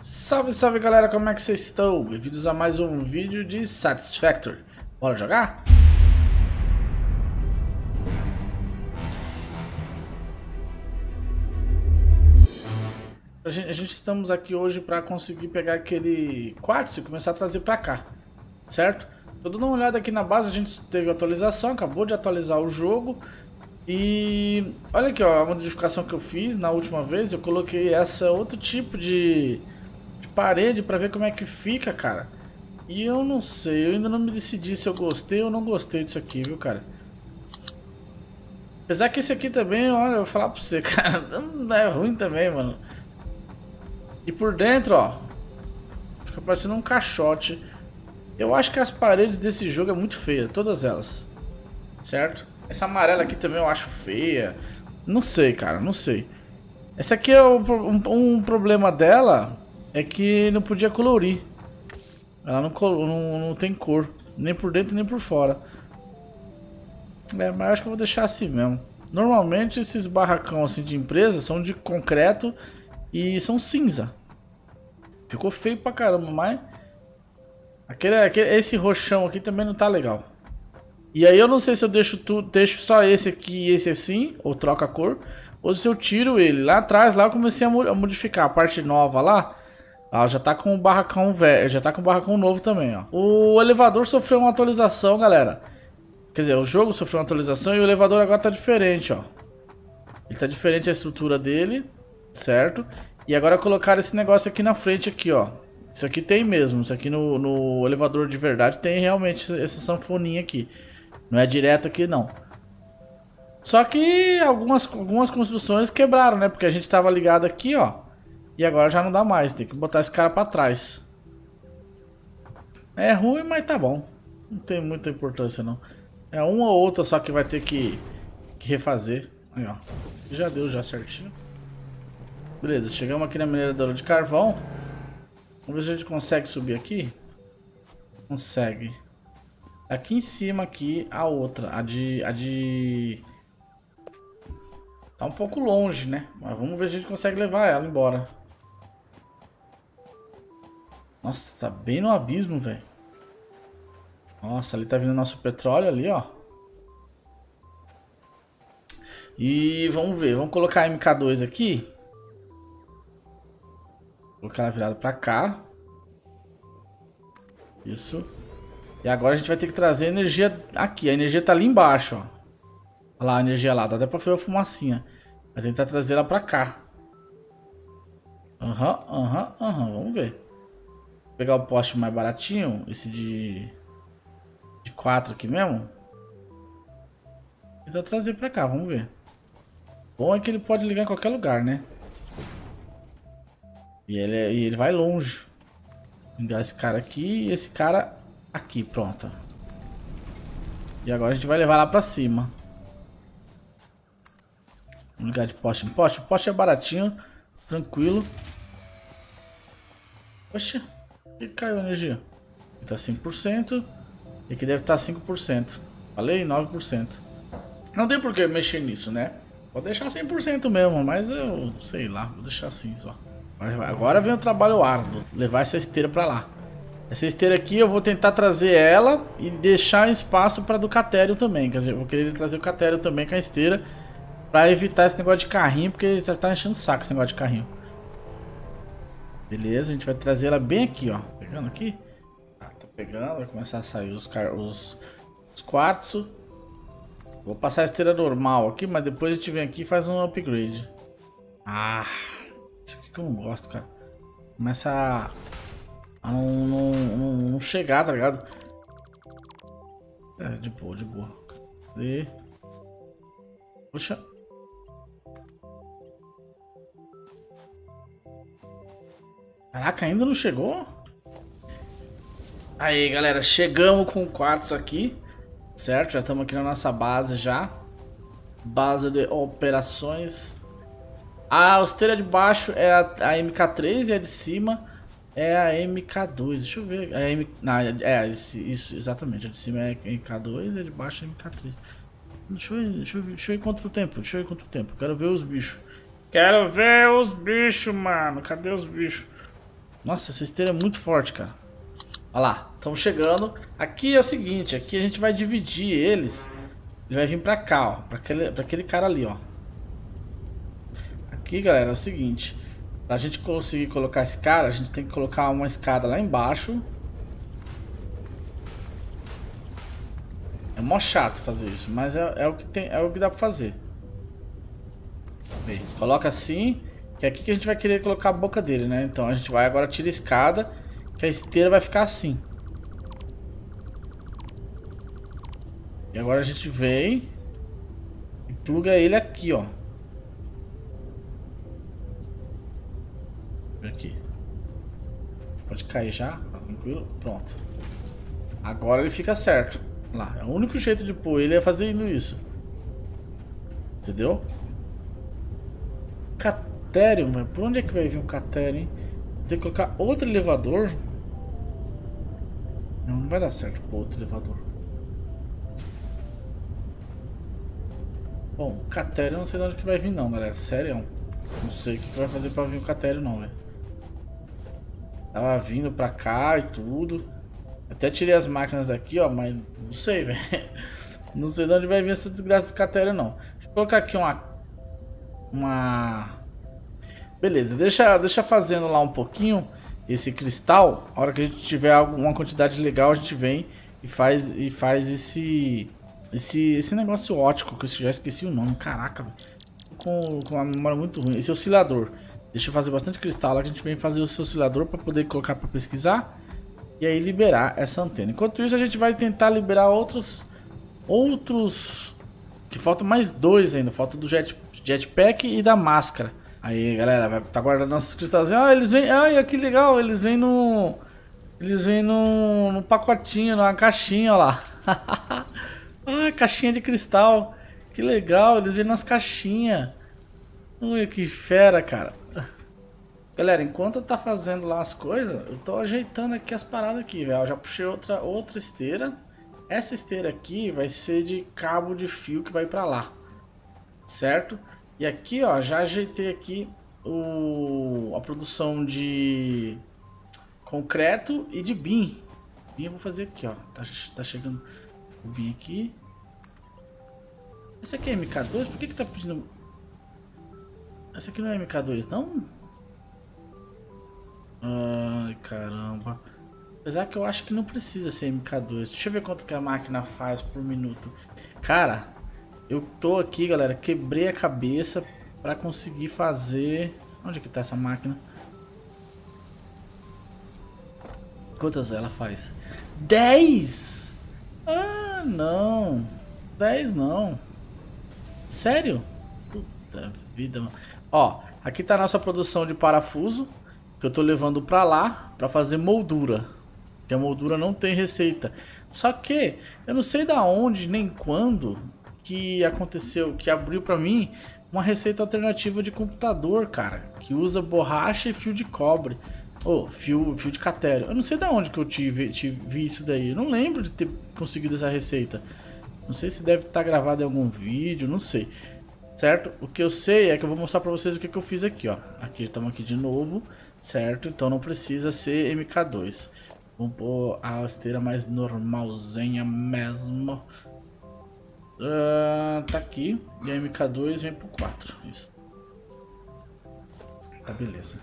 Salve, salve galera, como é que vocês estão? Bem-vindos a mais um vídeo de Satisfactory. Bora jogar? A gente, a gente estamos aqui hoje para conseguir pegar aquele quartzo e começar a trazer para cá, certo? Tô dando uma olhada aqui na base, a gente teve atualização, acabou de atualizar o jogo. E olha aqui, ó, a modificação que eu fiz na última vez, eu coloquei essa outro tipo de, de parede para ver como é que fica, cara. E eu não sei, eu ainda não me decidi se eu gostei ou não gostei disso aqui, viu, cara. Apesar que esse aqui também, olha, eu vou falar pra você, cara, é ruim também, mano. E por dentro, ó, fica parecendo um caixote. Eu acho que as paredes desse jogo é muito feia, todas elas. Certo? Essa amarela aqui também eu acho feia. Não sei, cara, não sei. Essa aqui é um, um, um problema dela, é que não podia colorir. Ela não, não, não tem cor, nem por dentro nem por fora. É, mas acho que eu vou deixar assim mesmo. Normalmente esses barracão assim de empresa são de concreto e são cinza. Ficou feio pra caramba, mas... Aquele, aquele, esse roxão aqui também não tá legal. E aí eu não sei se eu deixo, tu, deixo só esse aqui e esse assim, ou troca a cor, ou se eu tiro ele. Lá atrás, lá eu comecei a modificar a parte nova lá. Ela já tá com o barracão velho, já tá com o barracão novo também, ó. O elevador sofreu uma atualização, galera. Quer dizer, o jogo sofreu uma atualização e o elevador agora tá diferente, ó. Ele tá diferente a estrutura dele, certo? E agora colocaram esse negócio aqui na frente aqui, ó. Isso aqui tem mesmo, isso aqui no, no elevador de verdade tem realmente essa sanfoninha aqui. Não é direto aqui, não. Só que algumas, algumas construções quebraram, né? Porque a gente tava ligado aqui, ó. E agora já não dá mais. Tem que botar esse cara pra trás. É ruim, mas tá bom. Não tem muita importância, não. É uma ou outra só que vai ter que, que refazer. Aí, ó. Já deu já certinho. Beleza, chegamos aqui na mineradora de carvão. Vamos ver se a gente consegue subir aqui. Consegue. Aqui em cima aqui a outra, a de a de Tá um pouco longe, né? Mas vamos ver se a gente consegue levar ela embora. Nossa, tá bem no abismo, velho. Nossa, ali tá vindo nosso petróleo ali, ó. E vamos ver, vamos colocar a MK2 aqui. Colocar ela virada pra cá. Isso. E agora a gente vai ter que trazer energia aqui. A energia tá ali embaixo, ó. Olha lá a energia lá. Dá até pra ver a fumacinha. Vai tentar trazer ela pra cá. Aham, aham, aham. Vamos ver. Pegar o poste mais baratinho. Esse de... De 4 aqui mesmo. Tentar trazer pra cá, vamos ver. Bom é que ele pode ligar em qualquer lugar, né? E ele, é, e ele vai longe. Ligar esse cara aqui e esse cara Aqui, pronto. E agora a gente vai levar lá pra cima. Vamos ligar de poste em poste. O poste é baratinho, tranquilo. Poxa, e caiu a energia. Aqui tá 5%. E aqui deve estar tá 5%. Falei? 9%. Não tem por que mexer nisso, né? Vou deixar 100% mesmo, mas eu sei lá, vou deixar assim só. Agora vem o trabalho árduo, levar essa esteira pra lá. Essa esteira aqui eu vou tentar trazer ela e deixar espaço para do catério também. Vou querer trazer o catério também com a esteira. Pra evitar esse negócio de carrinho, porque ele tá, tá enchendo o saco esse negócio de carrinho. Beleza, a gente vai trazer ela bem aqui, ó. Pegando aqui. Ah, tá pegando, vai começar a sair os, os, os quartos. Vou passar a esteira normal aqui, mas depois a gente vem aqui e faz um upgrade. Ah, isso aqui que eu não gosto, cara. Começa a a não, não, não, não chegar, tá ligado? É, de boa, de boa. Cadê? Poxa. Caraca, ainda não chegou? Aí, galera, chegamos com quartos aqui, certo? Já estamos aqui na nossa base já. Base de operações. A esteira de baixo é a, a MK3 e a de cima é a MK2, deixa eu ver. É, a M... Não, é isso, exatamente. A de cima é MK2 e a de baixo é MK3. Deixa eu, deixa, eu, deixa eu ir contra o tempo, deixa eu ir contra o tempo. Quero ver os bichos. Quero ver os bichos, mano. Cadê os bichos? Nossa, essa esteira é muito forte, cara. Olha lá, estamos chegando. Aqui é o seguinte, aqui a gente vai dividir eles. Ele vai vir pra cá, ó. Pra aquele, pra aquele cara ali, ó. Aqui, galera, é o seguinte. Pra gente conseguir colocar esse cara, a gente tem que colocar uma escada lá embaixo. É mó chato fazer isso, mas é, é, o, que tem, é o que dá pra fazer. Bem, coloca assim, que é aqui que a gente vai querer colocar a boca dele, né? Então a gente vai agora tira a escada, que a esteira vai ficar assim. E agora a gente vem e pluga ele aqui, ó. Aqui. Pode cair já, tá tranquilo? Pronto. Agora ele fica certo. Lá, é o único jeito de pôr ele é fazendo isso. Entendeu? Catério, mas por onde é que vai vir um catério, hein? Tem que colocar outro elevador. Não, não vai dar certo pôr outro elevador. Bom, catério não sei de onde que vai vir não, galera. Sério. Não sei o que vai fazer pra vir o catério não, velho. Tava vindo pra cá e tudo. Até tirei as máquinas daqui, ó, mas não sei, velho. Não sei de onde vai vir essa desgraça de catéria, não. Deixa eu colocar aqui uma... Uma... Beleza, deixa, deixa fazendo lá um pouquinho esse cristal. A hora que a gente tiver uma quantidade legal, a gente vem e faz, e faz esse, esse, esse negócio ótico, que eu já esqueci o nome. Caraca. Com, com uma memória muito ruim. Esse oscilador. Deixa eu fazer bastante cristal lá que a gente vem fazer o seu oscilador para poder colocar para pesquisar e aí liberar essa antena. Enquanto isso a gente vai tentar liberar outros outros que faltam mais dois ainda, falta do jet, jetpack e da máscara. Aí, galera, tá guardando nossos cristalzinhos. Ah, eles vêm, ai, que legal, eles vêm no eles vêm no, no pacotinho, numa caixinha, lá. ah, caixinha de cristal. Que legal, eles vêm nas caixinhas. Ui, que fera, cara. Galera, enquanto tá fazendo lá as coisas, eu tô ajeitando aqui as paradas aqui, velho. Já puxei outra, outra esteira. Essa esteira aqui vai ser de cabo de fio que vai pra lá. Certo? E aqui, ó, já ajeitei aqui o, a produção de concreto e de BIM. BIM eu vou fazer aqui, ó. Tá, tá chegando o BIM aqui. Esse aqui é MK2? Por que que tá pedindo... Esse aqui não é MK2, não? Ai, caramba. Apesar que eu acho que não precisa ser MK2. Deixa eu ver quanto que a máquina faz por minuto. Cara, eu tô aqui, galera. Quebrei a cabeça pra conseguir fazer... Onde é que tá essa máquina? Quantas ela faz? 10! Ah, não. 10 não. Sério? Puta vida, mano. Ó, aqui tá a nossa produção de parafuso que eu tô levando para lá para fazer moldura. Que a moldura não tem receita. Só que eu não sei da onde nem quando que aconteceu, que abriu para mim uma receita alternativa de computador, cara, que usa borracha e fio de cobre. Ou oh, fio, fio de catério. Eu não sei da onde que eu tive, tive isso daí. Eu não lembro de ter conseguido essa receita. Não sei se deve estar gravado em algum vídeo, não sei. Certo? O que eu sei é que eu vou mostrar pra vocês o que, que eu fiz aqui, ó. Aqui, estamos aqui de novo certo? Então não precisa ser MK2. Vamos pôr a esteira mais normalzinha mesmo. Uh, tá aqui. E a MK2 vem pro 4. Isso. Tá, beleza.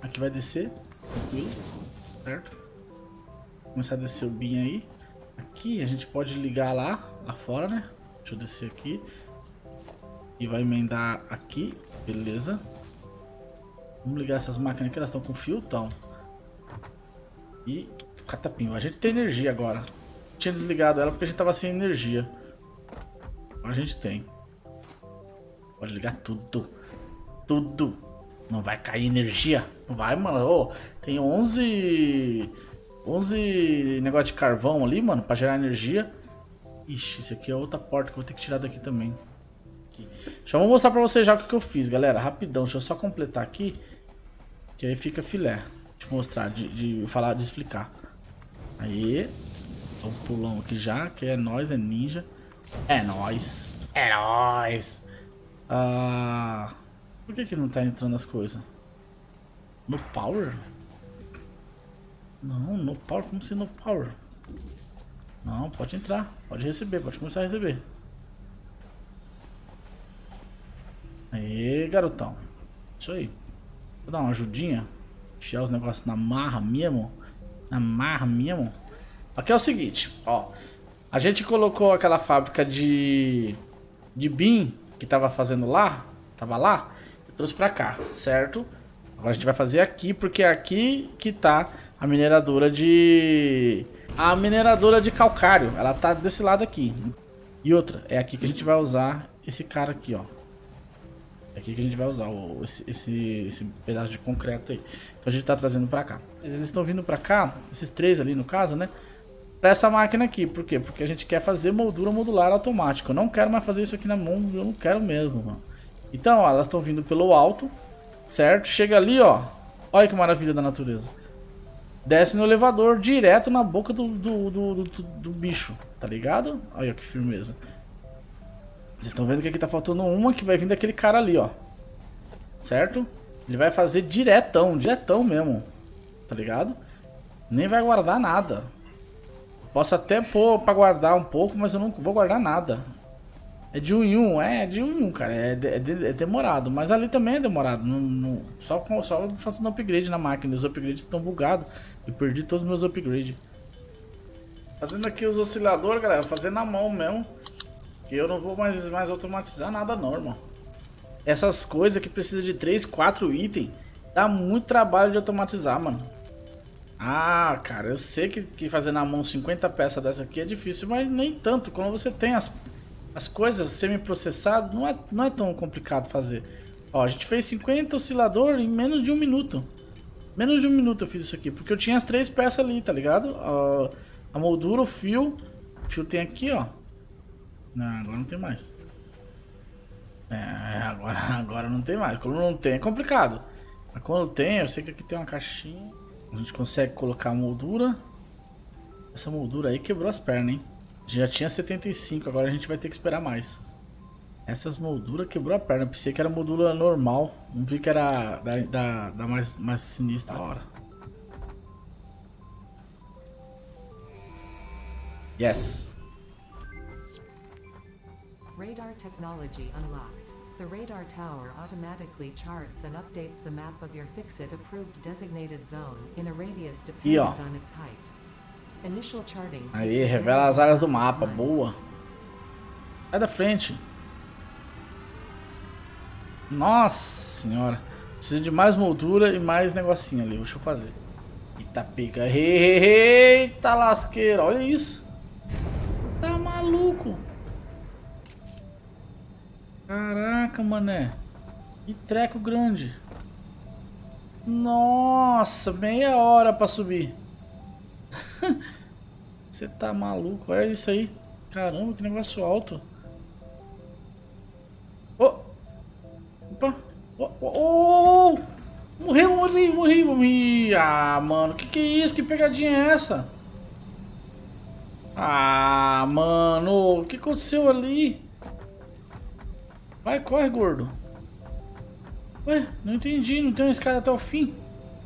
Aqui vai descer. Tranquilo. Certo? Começar a descer o BIM aí. Aqui a gente pode ligar lá, lá fora, né? Deixa eu descer aqui. E vai emendar aqui. Beleza. Vamos ligar essas máquinas aqui, elas estão com fio, então. E catapinho. A gente tem energia agora. Tinha desligado ela porque a gente tava sem energia. A gente tem. Pode ligar tudo. Tudo. Não vai cair energia? Vai, mano. Oh, tem 11... 11 negócio de carvão ali, mano, pra gerar energia. Ixi, isso aqui é outra porta que eu vou ter que tirar daqui também aqui. Já vou mostrar pra vocês já o que eu fiz, galera. Rapidão, deixa eu só completar aqui. Que aí fica filé. Eu mostrar, de, de falar, de explicar. Aí. Então pulão aqui já, que é nós, é ninja. É nós. É nós. Ah, por que que não tá entrando as coisas? No power? Não, no power, como assim no power? Não, pode entrar, pode receber, pode começar a receber. Aê, garotão. Isso aí. Vou dar uma ajudinha. Enfiar os negócios na marra mesmo. Na marra mesmo. Aqui é o seguinte, ó. A gente colocou aquela fábrica de... De BIM que tava fazendo lá. Tava lá. Eu trouxe pra cá, certo? Agora a gente vai fazer aqui, porque é aqui que tá a mineradora de... A mineradora de calcário. Ela tá desse lado aqui. E outra, é aqui que a gente vai usar esse cara aqui, ó. É aqui que a gente vai usar esse, esse, esse, pedaço de concreto aí. Então a gente tá trazendo pra cá. Eles estão vindo pra cá, esses três ali no caso, né? Pra essa máquina aqui. Por quê? Porque a gente quer fazer moldura modular automática. Eu não quero mais fazer isso aqui na mão. Eu não quero mesmo, mano. Então, ó, elas estão vindo pelo alto. Certo? Chega ali, ó. Olha que maravilha da natureza. Desce no elevador direto na boca do, do, do, do, do bicho. Tá ligado? Olha que firmeza. Vocês estão vendo que aqui tá faltando uma que vai vir daquele cara ali, ó. Certo? Ele vai fazer diretão, diretão mesmo. Tá ligado? Nem vai guardar nada. Posso até pôr pra guardar um pouco, mas eu não vou guardar nada. É de um em um, é, de um em um, cara. É, de, é, de, é demorado. Mas ali também é demorado. Não, não, só, só fazendo upgrade na máquina. Os upgrades estão bugados. Eu perdi todos os meus upgrades. Fazendo aqui os osciladores, galera. Fazendo na mão mesmo. Que eu não vou mais, mais automatizar nada não, irmão. Essas coisas que precisa de 3, 4 itens, dá muito trabalho de automatizar, mano. Ah, cara, eu sei que, que fazer na mão 50 peças dessa aqui é difícil, mas nem tanto. Quando você tem as, as coisas semi-processadas, não é, não é tão complicado fazer. Ó, a gente fez 50 oscilador em menos de um minuto. Menos de um minuto eu fiz isso aqui, porque eu tinha as três peças ali, tá ligado? A moldura, o fio. O fio tem aqui, ó. Não, agora não tem mais. É, agora, agora não tem mais. Quando não tem é complicado. Mas quando tem, eu sei que aqui tem uma caixinha. A gente consegue colocar a moldura. Essa moldura aí quebrou as pernas, hein? Já tinha 75, agora a gente vai ter que esperar mais. Essas molduras quebrou a perna. Eu pensei que era moldura normal. Não vi que era da, da, da mais, mais sinistra hora. Yes. Radar technology unlocked. The radar tower automatically charts and updates the map of your Fixit approved designated zone in a radius dependent on its height. Initial charting Aí, revela as áreas do mapa. Boa. Sai da frente. Nossa senhora. Precisa de mais moldura e mais negocinho ali. Deixa eu fazer. Eita pica. Eita lasqueira. Olha isso. Tá maluco. Caraca, mané. Que treco grande. Nossa, meia hora pra subir. Você tá maluco? Olha isso aí. Caramba, que negócio alto. Oh! Opa! Oh, oh, oh, oh. Morri, morri, morri, morri. Ah, mano, que que é isso? Que pegadinha é essa? Ah, mano, o que aconteceu ali? Vai, corre, gordo. Ué, não entendi. Não tem uma escada até o fim.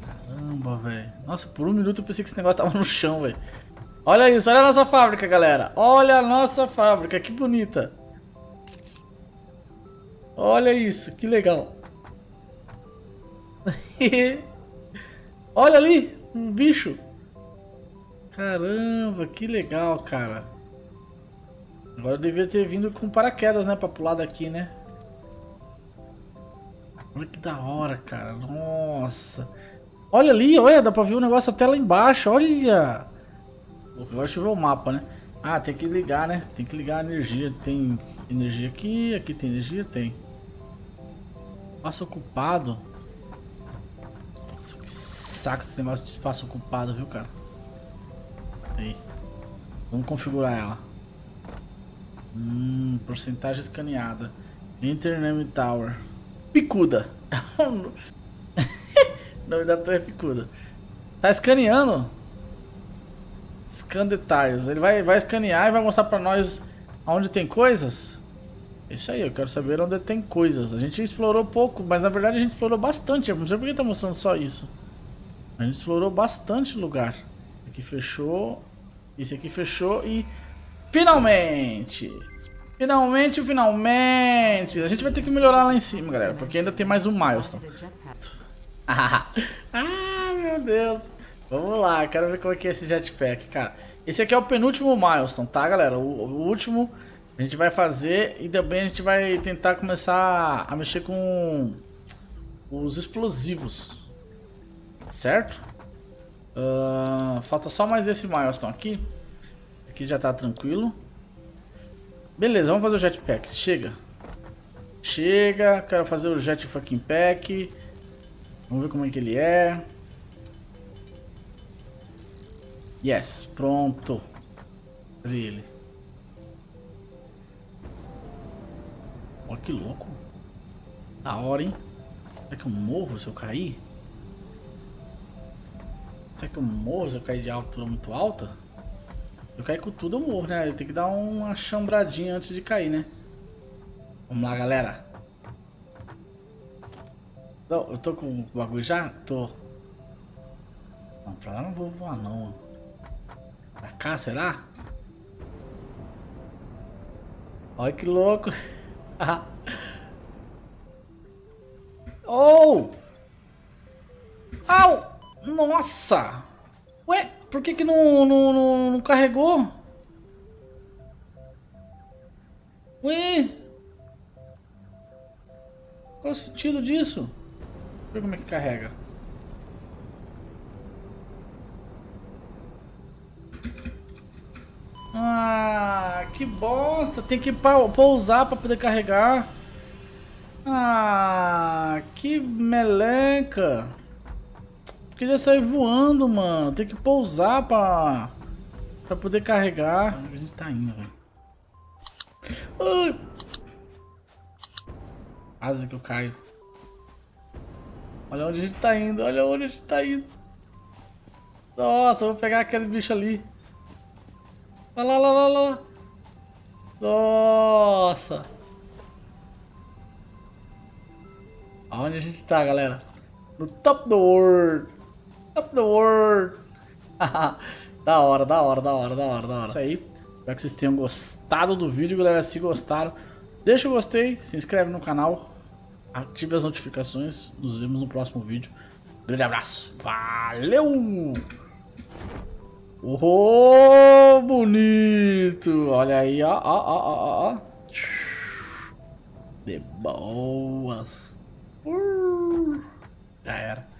Caramba, velho. Nossa, por um minuto eu pensei que esse negócio tava no chão, velho. Olha isso, olha a nossa fábrica, galera. Olha a nossa fábrica, que bonita. Olha isso, que legal. olha ali, um bicho. Caramba, que legal, cara. Agora eu devia ter vindo com paraquedas, né? Pra pular daqui, né? Olha que da hora, cara. Nossa. Olha ali, olha, dá pra ver o negócio até lá embaixo, olha. Agora deixa eu ver o mapa, né? Ah, tem que ligar, né? Tem que ligar a energia. Tem energia aqui, aqui tem energia? Tem. Espaço ocupado. Nossa, que saco esse negócio de espaço ocupado, viu, cara? Aí. Vamos configurar ela. Hum, porcentagem escaneada. Enter name tower. Picuda. o nome da torre é Picuda. Tá escaneando. Scan detalhes. Ele vai, vai escanear e vai mostrar pra nós onde tem coisas. Isso aí, eu quero saber onde tem coisas. A gente explorou pouco, mas na verdade a gente explorou bastante. Eu não sei por que tá mostrando só isso. A gente explorou bastante lugar. Aqui fechou. Esse aqui fechou e... Finalmente! Finalmente, finalmente! A gente vai ter que melhorar lá em cima, galera. Porque ainda tem mais um milestone. ah, meu Deus! Vamos lá, quero ver como é que é esse jetpack, cara. Esse aqui é o penúltimo milestone, tá, galera? O, o, último a gente vai fazer e também a gente vai tentar começar a mexer com os explosivos. Certo? Uh, falta só mais esse milestone aqui. Aqui já tá tranquilo. Beleza, vamos fazer o jetpack. Chega. Chega, quero fazer o jet fucking pack. Vamos ver como é que ele é. Yes, pronto. Cadê ele? Olha que louco. Da hora, hein? Será que eu morro se eu cair? Será que eu morro se eu cair de altura muito alta? Eu cair com tudo eu morro, né? Eu tenho que dar uma chambradinha antes de cair, né? Vamos lá, galera. Eu tô com o bagulho já? Tô. Não, pra lá não vou voar não. Pra cá, será? Olha que louco. oh! Au! Nossa! Ué, por que que não, não, não, não carregou? Ué? Qual o sentido disso? Deixa eu ver como é que carrega. Ah, que bosta. Tem que pousar pra poder carregar. Ah, que meleca. Queria sair voando, mano. Tem que pousar pra, pra poder carregar. Onde a gente tá indo, velho? Ai. Quase que eu caio. Olha onde a gente tá indo. Olha onde a gente tá indo. Nossa, eu vou pegar aquele bicho ali. Olha lá, lá, lá, lá. Nossa. Aonde a gente tá, galera? No top do world. Top do world. da hora, da hora, da hora, da hora, da hora. Isso aí. Espero que vocês tenham gostado do vídeo, galera. Se gostaram, deixa o gostei, se inscreve no canal, ative as notificações. Nos vemos no próximo vídeo. Grande abraço. Valeu! Oh, bonito! Olha aí, ó, ó, ó, ó, ó. De boas. Uh, já era.